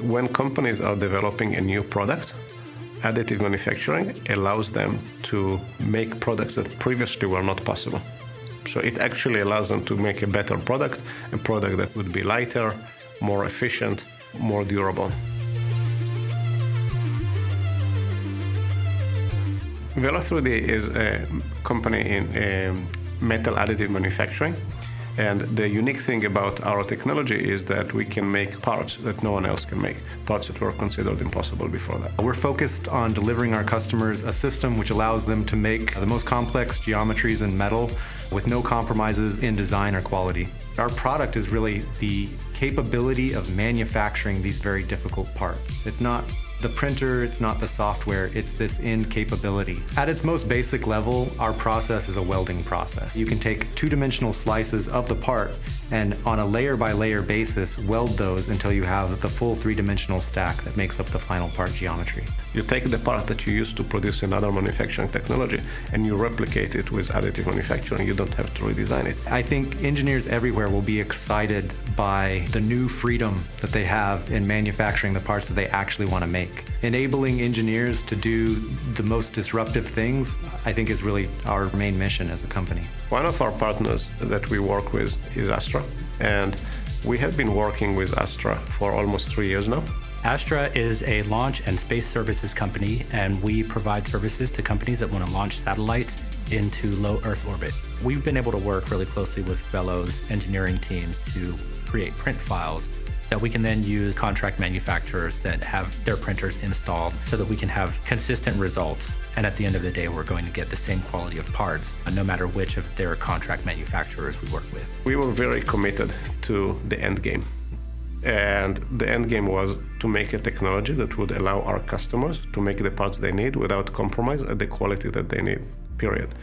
When companies are developing a new product, additive manufacturing allows them to make products that previously were not possible. So it actually allows them to make a better product, a product that would be lighter, more efficient, more durable. Velo3D is a company in um, metal additive manufacturing. And the unique thing about our technology is that we can make parts that no one else can make, parts that were considered impossible before that. We're focused on delivering our customers a system which allows them to make the most complex geometries in metal with no compromises in design or quality. Our product is really the capability of manufacturing these very difficult parts. It's not the printer, it's not the software, it's this end capability. At its most basic level, our process is a welding process. You can take two-dimensional slices of the part and on a layer by layer basis, weld those until you have the full three-dimensional stack that makes up the final part geometry. You take the part that you use to produce another manufacturing technology and you replicate it with additive manufacturing. You don't have to redesign it. I think engineers everywhere will be excited by the new freedom that they have in manufacturing the parts that they actually want to make. Enabling engineers to do the most disruptive things, I think is really our main mission as a company. One of our partners that we work with is Astra, and we have been working with Astra for almost three years now. Astra is a launch and space services company, and we provide services to companies that want to launch satellites into low Earth orbit. We've been able to work really closely with Velo's engineering teams to create print files that we can then use contract manufacturers that have their printers installed so that we can have consistent results. And at the end of the day, we're going to get the same quality of parts, uh, no matter which of their contract manufacturers we work with. We were very committed to the end game. And the end game was to make a technology that would allow our customers to make the parts they need without compromise at the quality that they need, period.